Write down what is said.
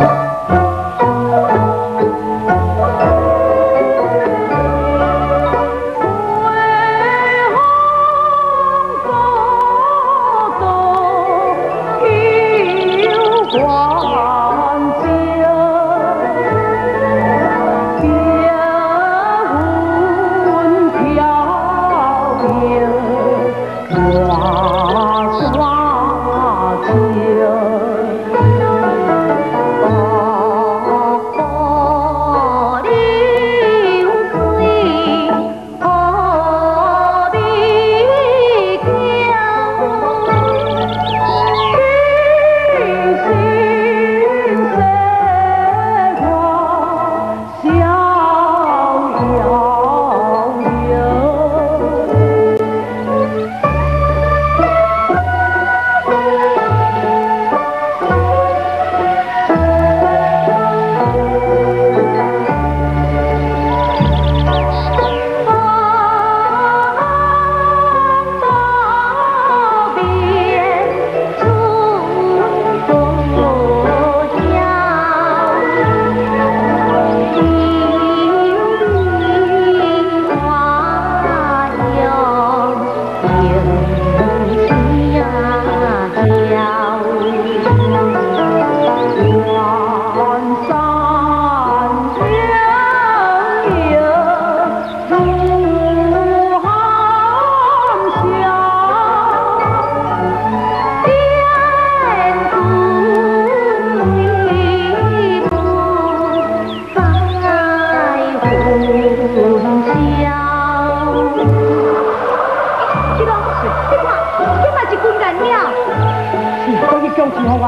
回望哥哥飘是啊，迄拢是。你看，是军舰庙，是，好？